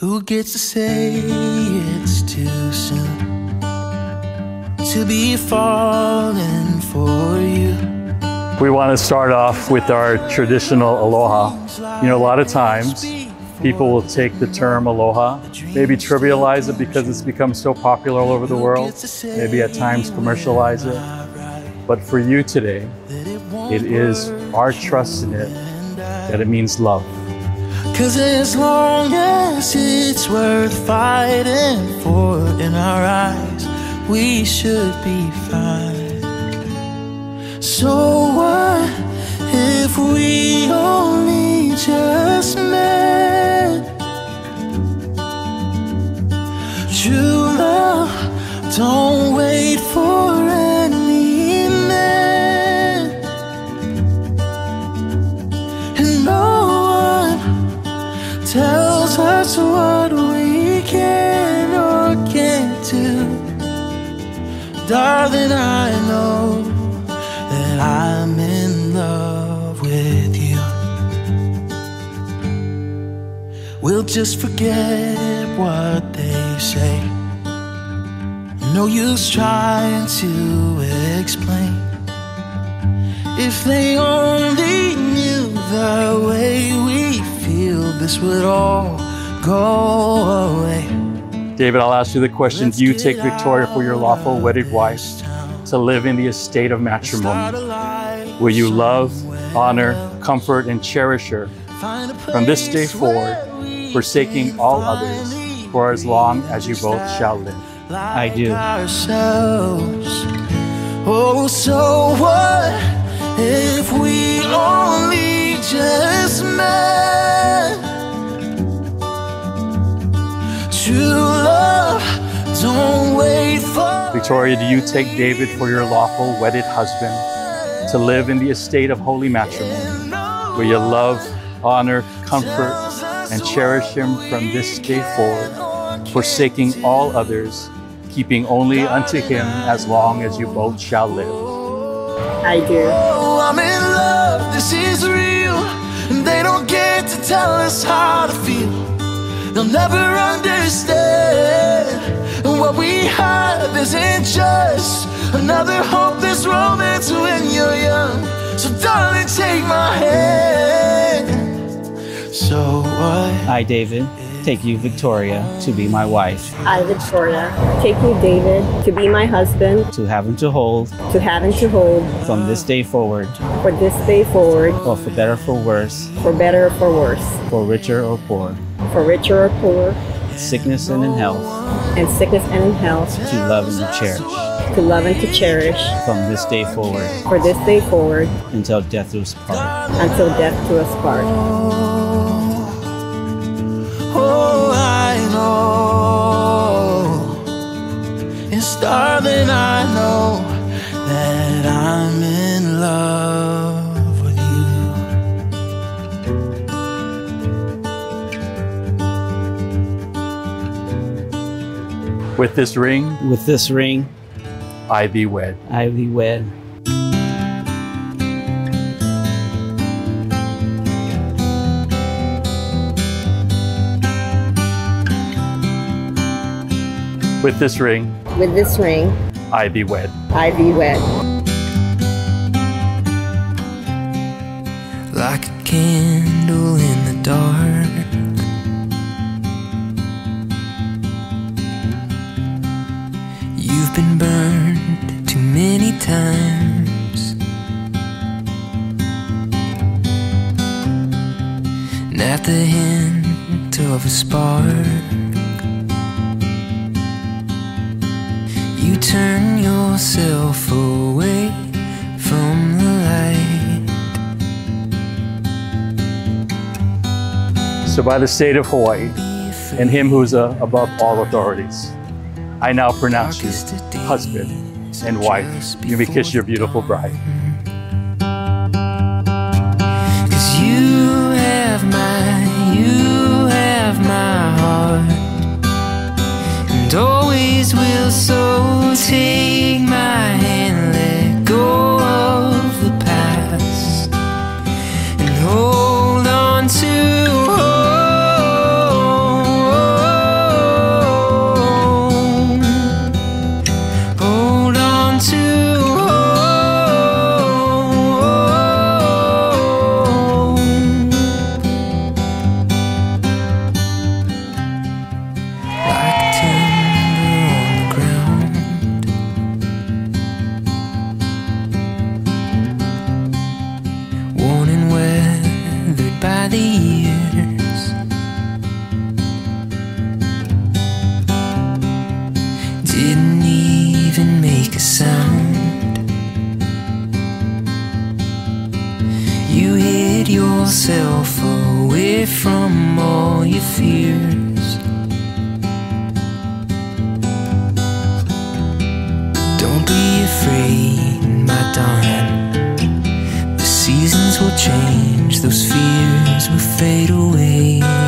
Who gets to say it's too soon to be falling for you? We want to start off with our traditional aloha. You know, a lot of times people will take the term aloha, maybe trivialize it because it's become so popular all over the world, maybe at times commercialize it. But for you today, it is our trust in it that it means love. Cause as long as it's worth fighting for in our eyes, we should be fine. So what if we only just met? True love, don't wait for Darling, I know that I'm in love with you. We'll just forget what they say. No use trying to explain. If they only knew the way we feel, this would all go away. David, I'll ask you the question Do you take Victoria for your lawful wedded wife to live in the estate of matrimony? Will you love, honor, comfort, and cherish her from this day forward, forsaking all others for as long as you both shall live? I do. Ourselves. Oh, so what if we only just met? Victoria, do you take David for your lawful wedded husband to live in the estate of holy matrimony, where you love, honor, comfort, and cherish him from this day forward, forsaking all others, keeping only unto him as long as you both shall live? I do. Oh, I'm in love, this is real. And they don't get to tell us how to feel. They'll never understand. And what we have isn't just another hopeless romance when you're young. So, darling, take my hand. So, what? I, David, take you, Victoria, to be my wife, I, Victoria, take you, David, to be my husband, to have and to hold. To have and to hold. From this day forward, for this day forward, or for better or for worse, for better or for worse, for richer or poor, for richer or poor, sickness and in health, in sickness and in health, to love and to cherish. To love and to cherish, from this day forward. For this day forward, until death do us part. until death do us part. Oh, I know. It's darling, I know that I'm in love With this ring, With this ring, I thee wed. I thee wed. With this ring, With this ring, I thee wed. I thee wed. Like a candle in the dark. You've been burned too many times. At the hint of a spark, you turn yourself away from the light. So, by the state of Hawaii and him who is uh, above all authorities, I now pronounce you husband and wife. You may kiss your beautiful bride. Cause you have my, the years. Didn't even make a sound. You hid yourself away from all your fears. Change, those fears will fade away.